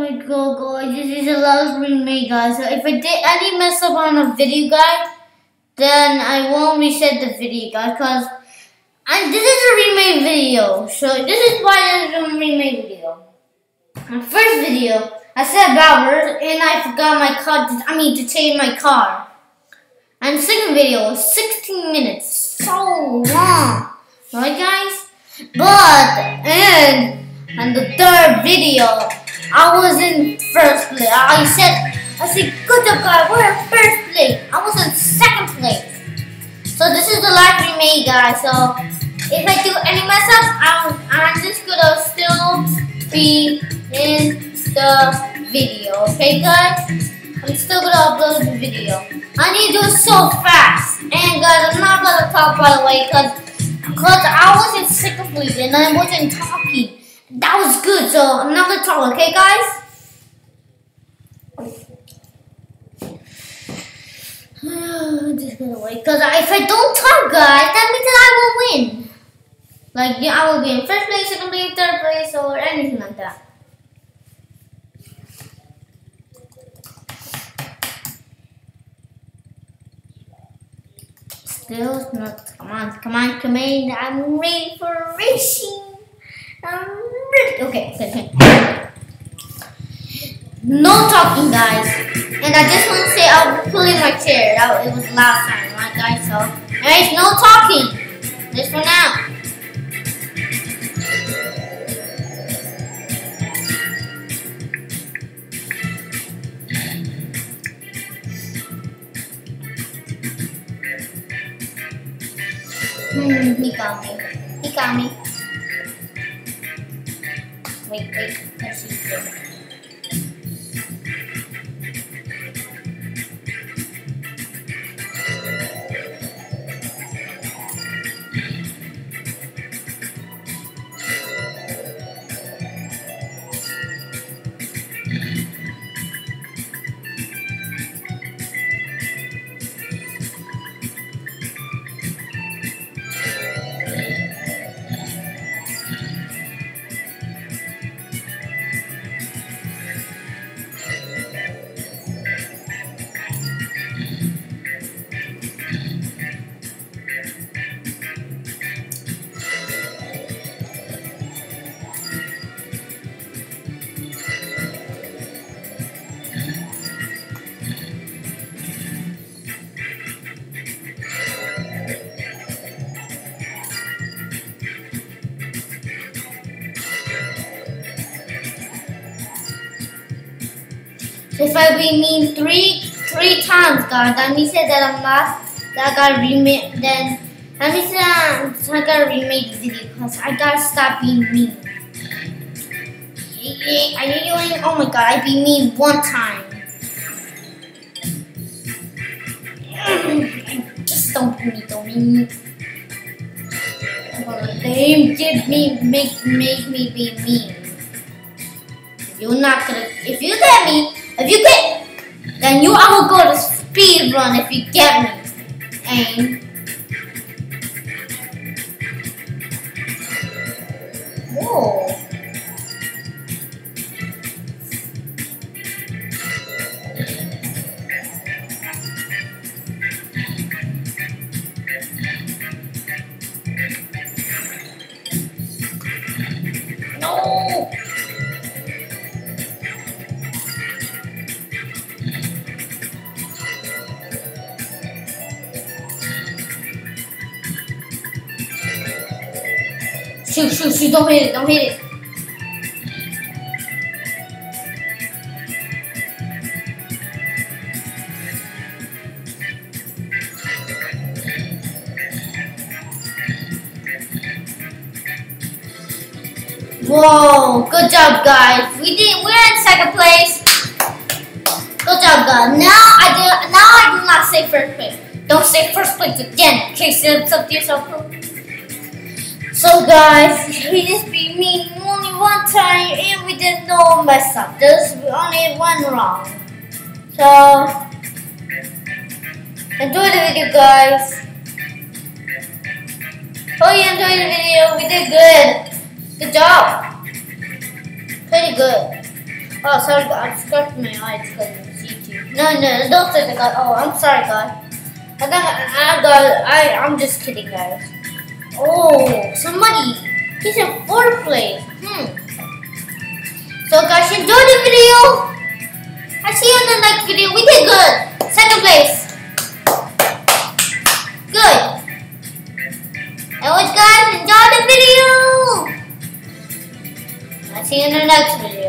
my god, guys, this is the last remake, guys. So if I did any mess up on a video, guys, then I won't reset the video, guys, because and this is a remake video. So this is why this is a remake video. My first video, I said Bowers, and I forgot my car. I mean to change my car. And second video 16 minutes, so long, right, guys? But and and the third video, I was in first place. I said, I said, good job, guys. We're in first place. I was in second place. So this is the last we made, guys. So if I do any mess up, I'm, I'm just gonna still be in the video. Okay, guys? I'm still gonna upload the video. I need to do it so fast. And guys, I'm not gonna talk by the way, cause, I was in second place and I wasn't talking. That was good, so I'm not gonna talk, okay guys? Just gonna wait, cause if I don't talk, guys, that means that I will win. Like, yeah, I will be in first place, second place, third place, or anything like that. Still not. Come on, come on, come in. I'm ready for racing. Ready. Okay, okay, okay. No talking, guys. And I just want to say I'll be pulling my chair. That it was last time, right, guys? So, guys, no talking. Just for now. Hmm, he got me. He got me. Wait, wait. Let's see If I be mean three three times, guys, that means that I'm not that I gotta remake then that means that I gotta remake the video because I gotta stop being mean. I need you oh my god, I be mean one time. Just don't don't be mean. They give me make make me be mean. You're not gonna if you get me if you get, then you I will go to speed run if you get me. And Shoot, shoot, shoot, don't hit it, don't hit it. Whoa, good job guys. We did we're in second place. Good job guys. Now I do now I do not say first place. Don't say first place again in case up to yourself. So guys, we just be mean only one time and we did no mess up. There's only one wrong. So enjoy the video guys. Hope you enjoyed the video. We did good. Good job. Pretty good. Oh, sorry, I scratched my eyes because it's YouTube. No, no, don't say the guy. Oh, I'm sorry, guys. I got, I got, I, I'm just kidding, guys. Oh, somebody, he's fourth place. Hmm. So, guys, enjoy the video. I see you in the next video. We did good. Second place. Good. Anyways, guys, enjoy the video. I'll see you in the next video.